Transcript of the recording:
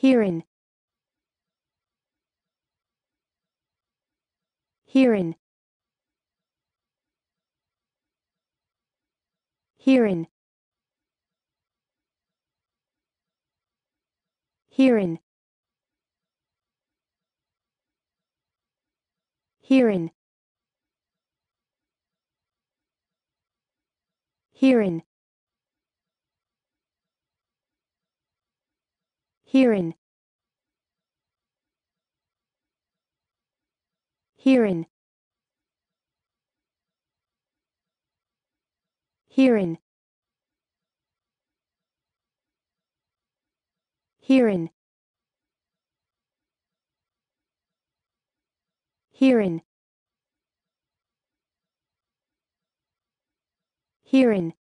herein. Herein. Herein. Herein. Herein. Herein herein. Herein. Herein. Herein. Herein. Herein